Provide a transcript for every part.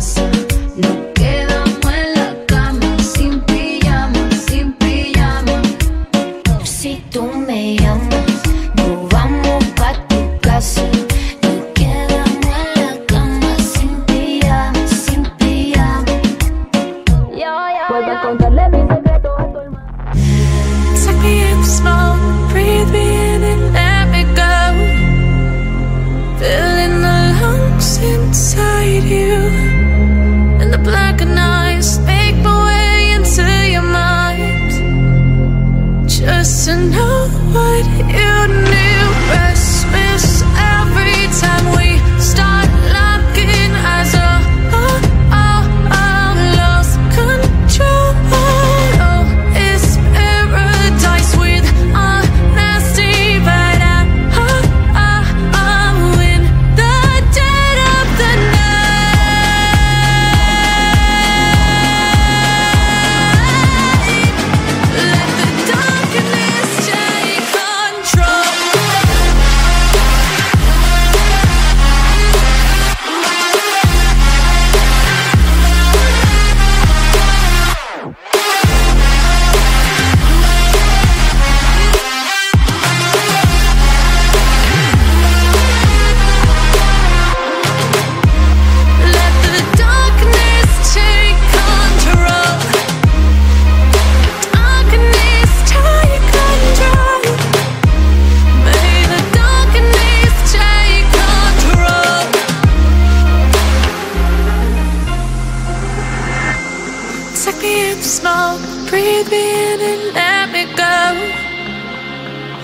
myself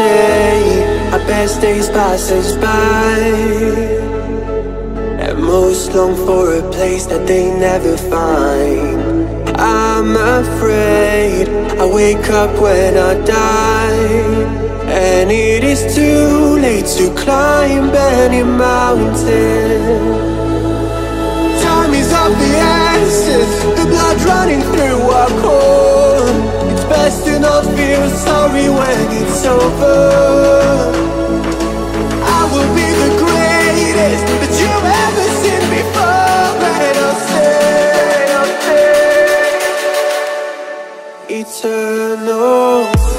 Say our best days pass us by. And most long for a place that they never find. I'm afraid I wake up when I die. And it is too late to climb any mountain feel sorry when it's over. I will be the greatest that you've ever seen before, and I'll stay, I'll stay eternal. Eternal.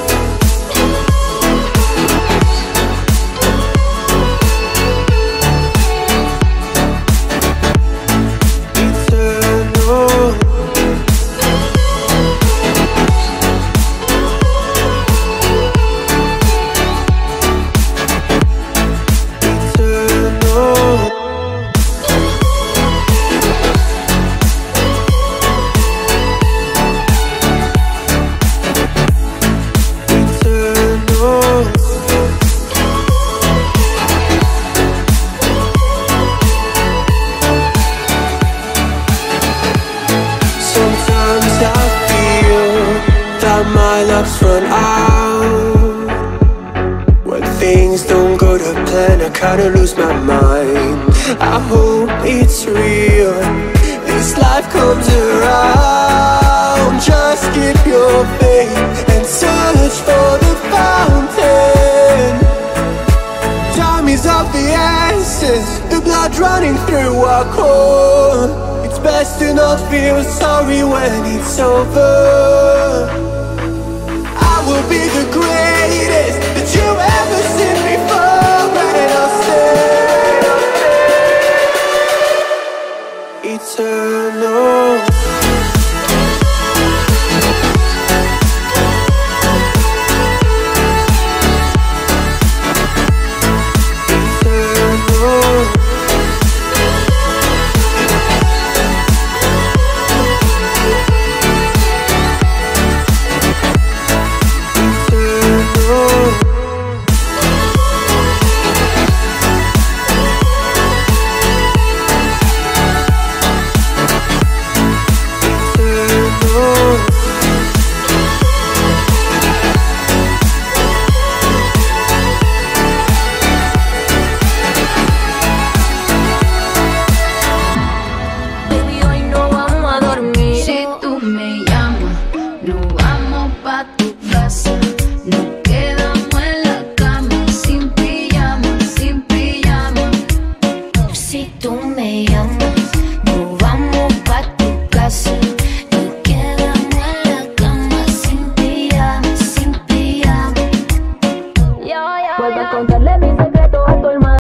Kinda lose my mind. I hope it's real. This life comes around. Just keep your faith and search for the fountain. Time is of the essence, the blood running through our core. It's best to not feel sorry when it's over.